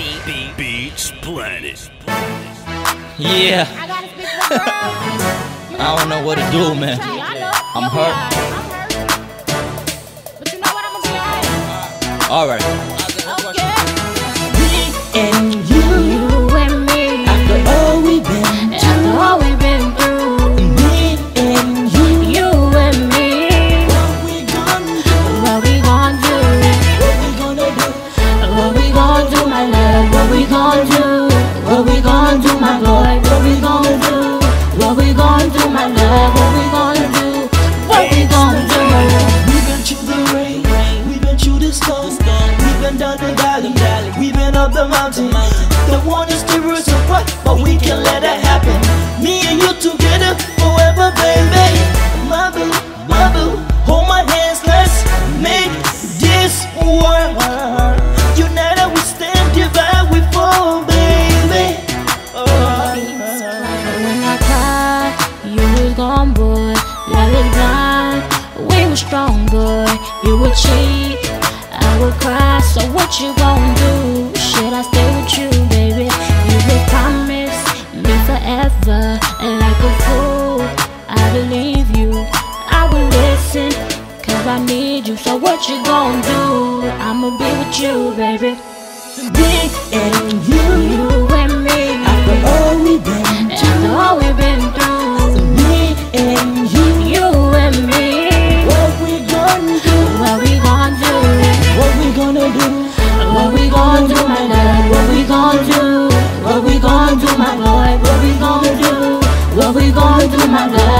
Beat, beat, Beats Planet. Yeah, I gotta speak for girls. You I don't know what to do, man. I know. I'm You'll be hurt. alright. I'm What we gonna do, my boy? What we gonna do? What we gonna do, my love? What we gonna do? What we gonna do? We've been through the rain, we've been through the storm, we've been down the valley, we've been up the mountain. The one is roots of what, but we can let it happen. Strong, boy. You would cheat, I would cry. So what you gonna do? Should I stay with you, baby? You would promise me forever, and like a fool, I believe you. I will listen, cause I need you. So what you gonna do? I'ma be with you, baby. Me and you we gon' do my love.